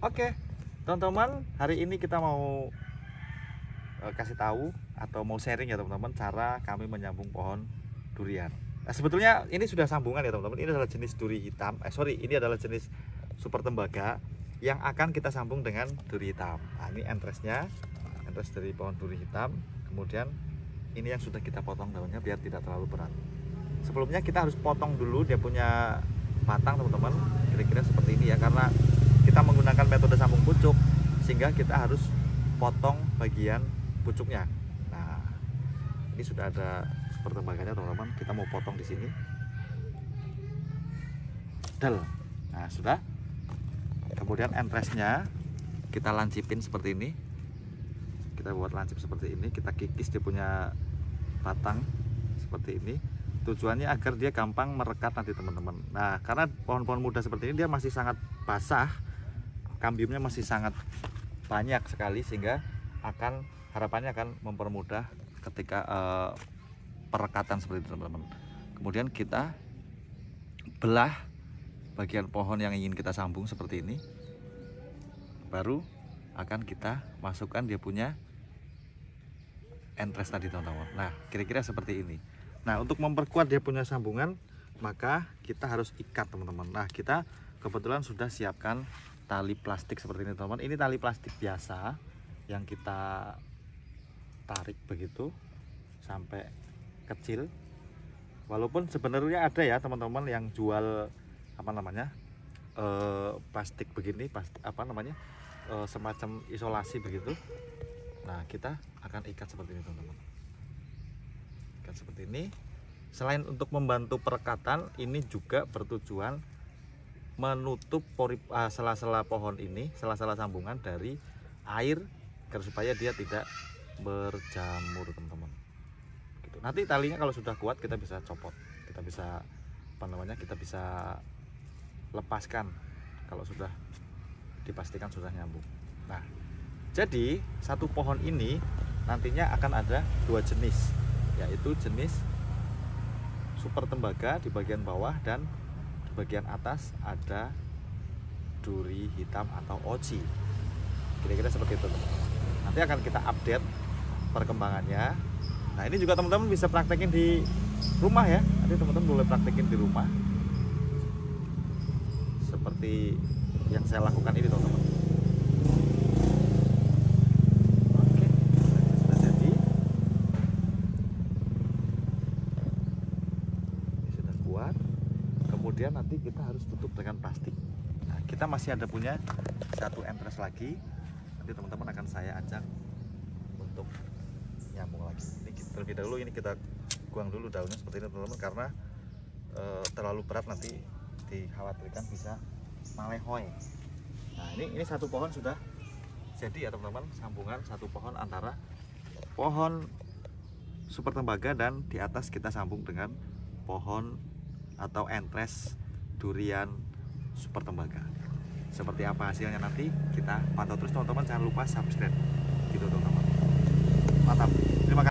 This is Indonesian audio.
Oke, teman-teman, hari ini kita mau uh, kasih tahu atau mau sharing ya teman-teman cara kami menyambung pohon durian. Nah, sebetulnya ini sudah sambungan ya teman-teman. Ini adalah jenis duri hitam. Eh sorry, ini adalah jenis super tembaga yang akan kita sambung dengan duri hitam. Nah, ini entresnya, entres dari pohon duri hitam. Kemudian ini yang sudah kita potong daunnya biar tidak terlalu berat. Sebelumnya kita harus potong dulu dia punya batang teman-teman. Kira-kira seperti ini ya karena kita menggunakan metode sambung pucuk sehingga kita harus potong bagian pucuknya. Nah ini sudah ada super teman-teman. Kita mau potong di sini. Del. Nah sudah. Kemudian entresnya kita lancipin seperti ini. Kita buat lancip seperti ini. Kita kikis dia punya batang seperti ini. Tujuannya agar dia gampang merekat nanti teman-teman. Nah karena pohon-pohon muda seperti ini dia masih sangat basah kambiumnya masih sangat banyak sekali sehingga akan harapannya akan mempermudah ketika uh, perekatan seperti itu teman-teman. Kemudian kita belah bagian pohon yang ingin kita sambung seperti ini. Baru akan kita masukkan dia punya entres tadi teman-teman. Nah kira-kira seperti ini. Nah untuk memperkuat dia punya sambungan maka kita harus ikat teman-teman. Nah kita kebetulan sudah siapkan tali plastik seperti ini teman-teman. Ini tali plastik biasa yang kita tarik begitu sampai kecil. Walaupun sebenarnya ada ya teman-teman yang jual apa namanya e, plastik begini plastik apa namanya e, semacam isolasi begitu. Nah kita akan ikat seperti ini teman-teman. Ikat seperti ini. Selain untuk membantu perekatan ini juga bertujuan menutup ah, sela-sela pohon ini, sela-sela sambungan dari air agar supaya dia tidak berjamur teman-teman. Gitu. Nanti talinya kalau sudah kuat kita bisa copot, kita bisa apa namanya kita bisa lepaskan kalau sudah dipastikan sudah nyambung. Nah, jadi satu pohon ini nantinya akan ada dua jenis, yaitu jenis super tembaga di bagian bawah dan bagian atas ada duri hitam atau oci. Kira-kira seperti itu. Nanti akan kita update perkembangannya. Nah ini juga teman-teman bisa praktekin di rumah ya. Nanti teman-teman boleh praktekin di rumah. Seperti yang saya lakukan ini teman-teman kemudian nanti kita harus tutup dengan plastik. Nah, kita masih ada punya satu entres lagi. Nanti teman-teman akan saya ajak untuk nyambung lagi. Ini terlebih dahulu ini kita buang dulu daunnya seperti ini teman-teman karena e, terlalu berat nanti dikhawatirkan bisa malehoy. Nah ini ini satu pohon sudah jadi ya teman-teman sambungan satu pohon antara pohon super tembaga dan di atas kita sambung dengan pohon atau entres durian super tembaga. Seperti apa hasilnya nanti kita pantau terus teman-teman. Jangan lupa subscribe. Gitu teman-teman. Mantap